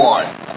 one.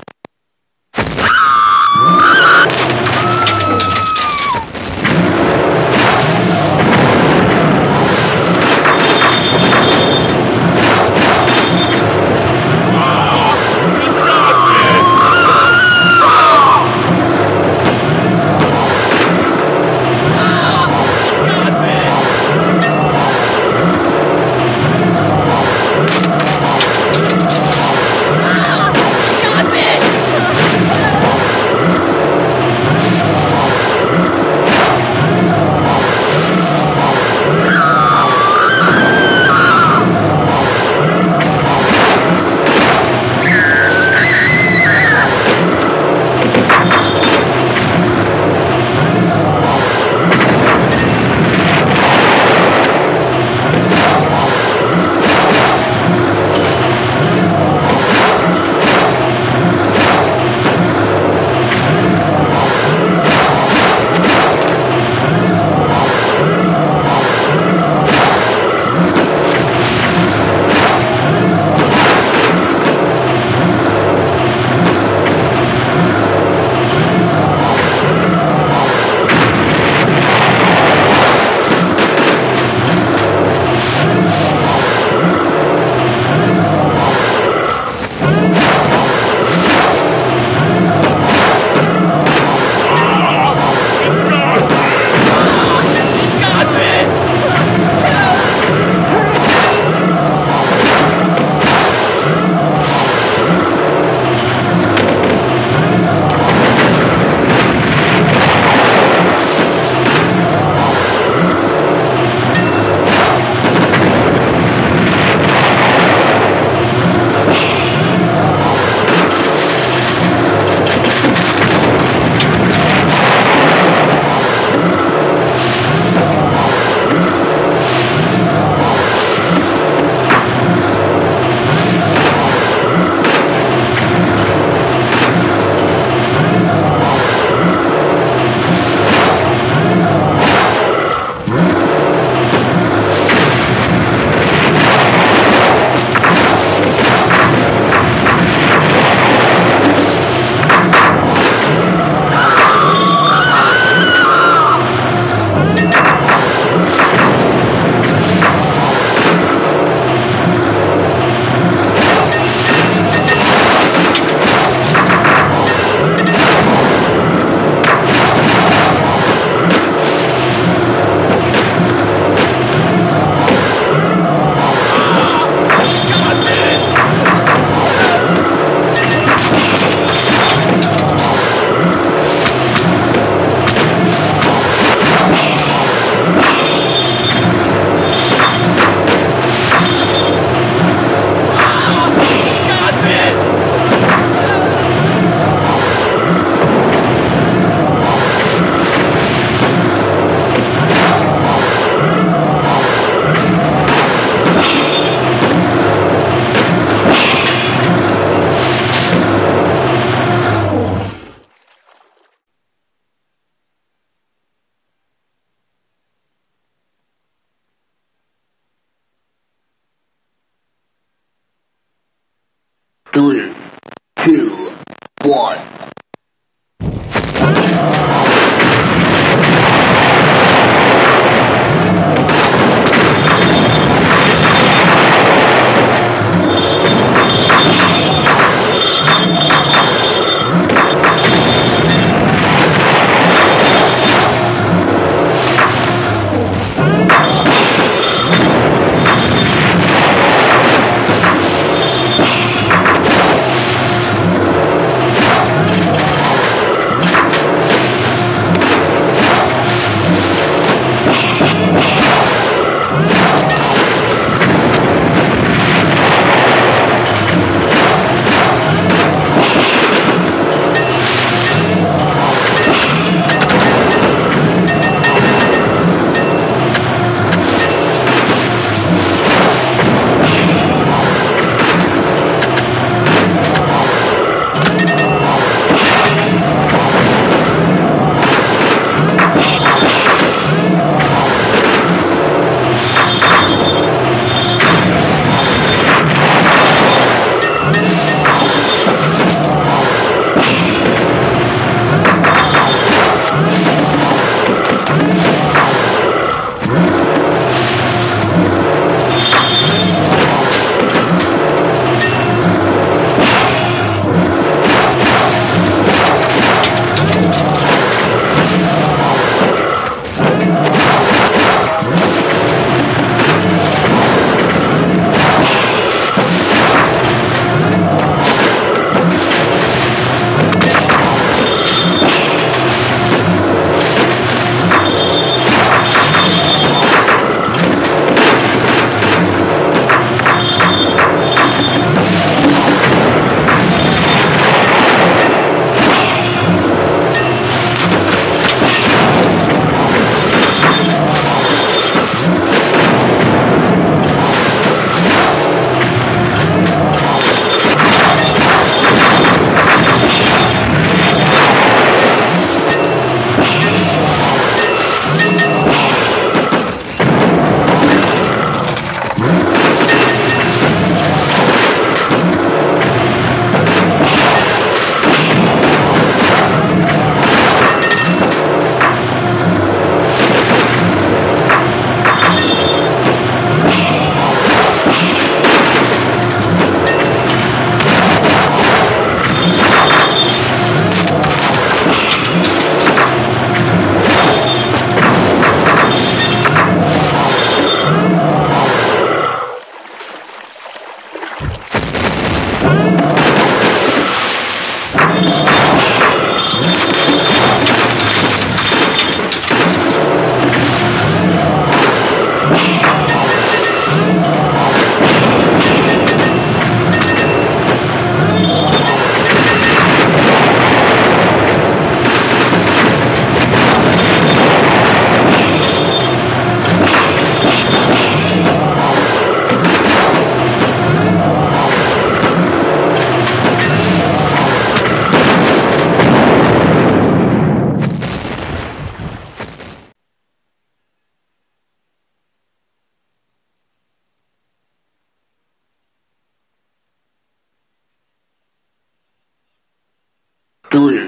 Three,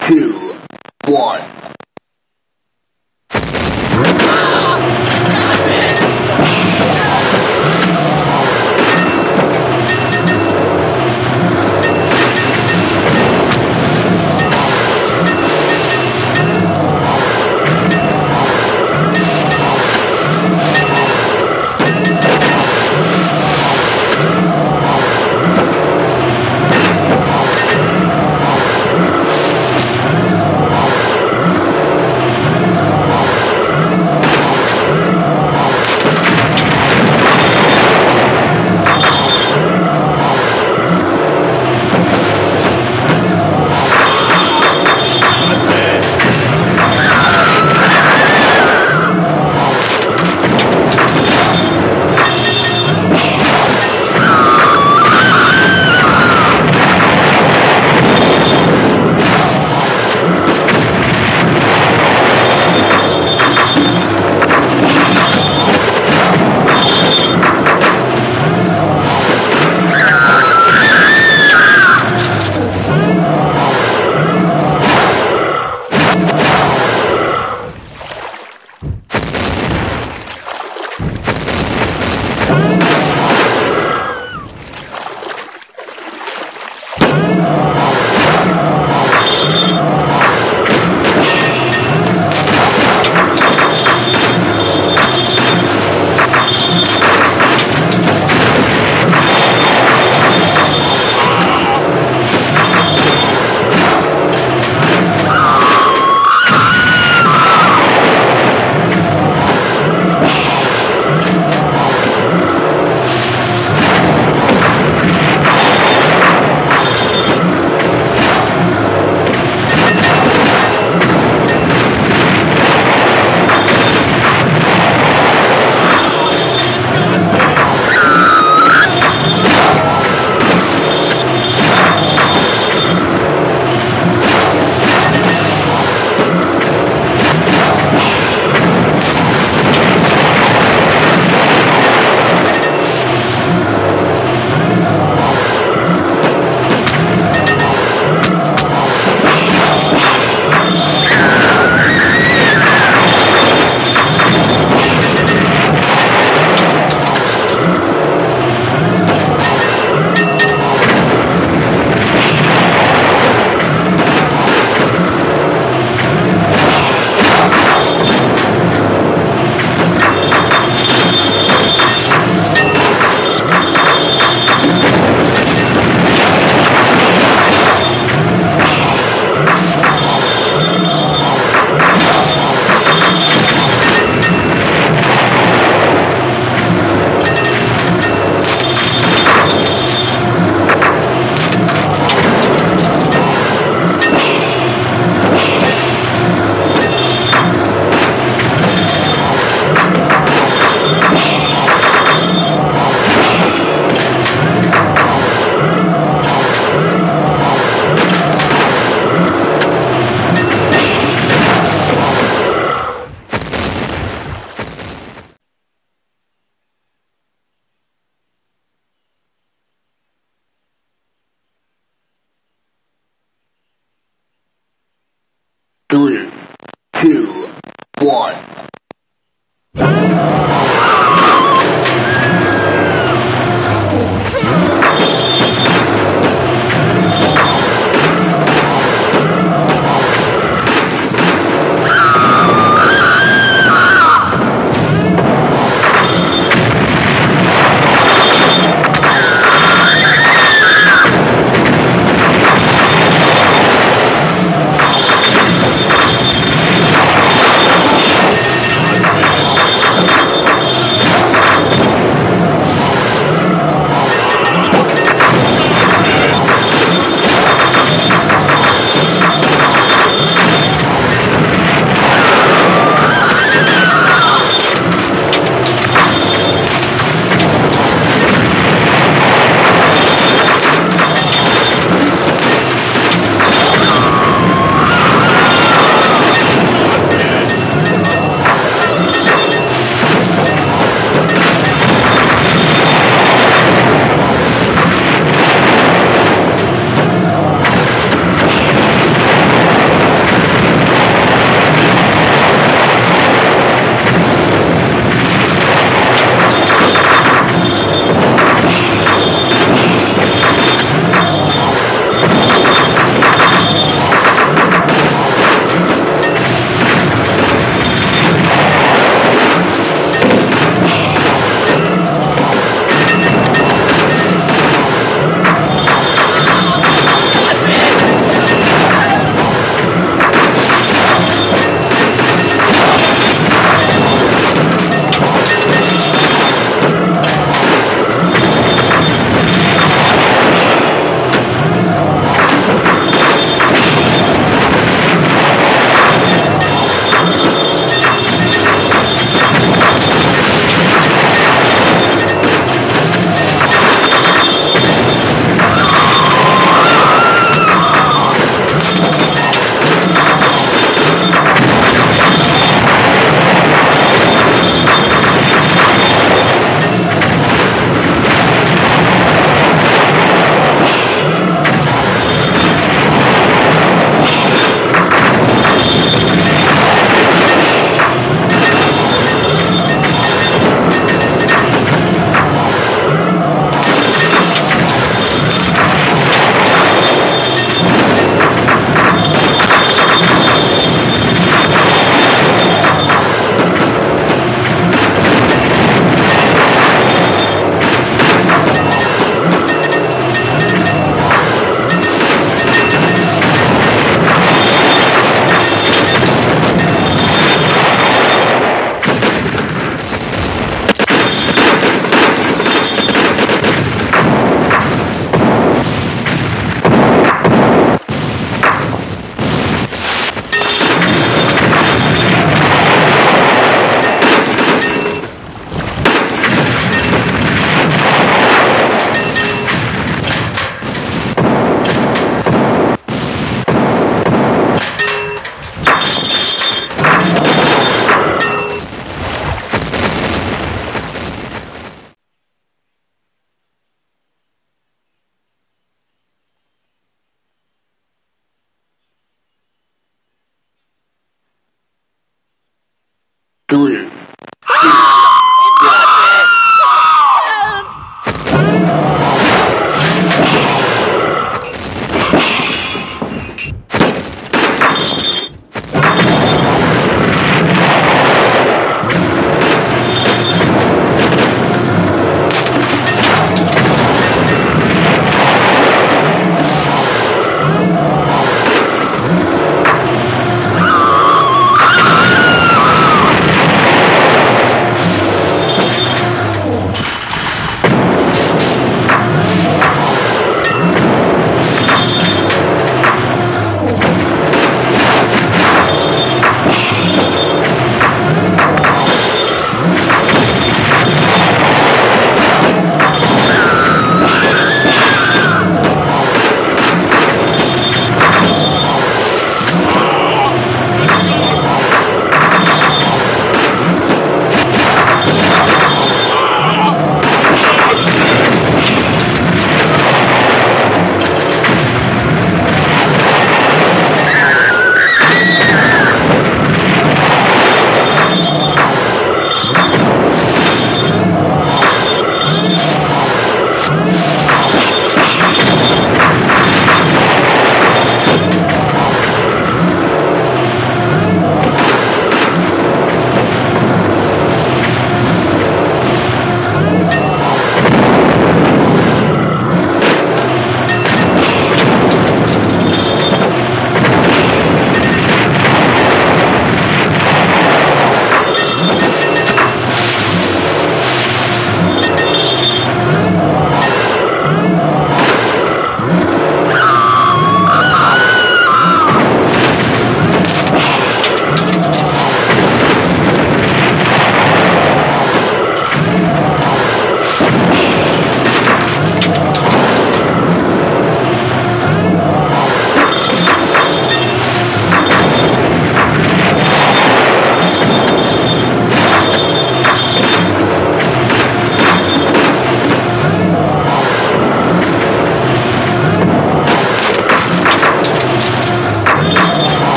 two, one.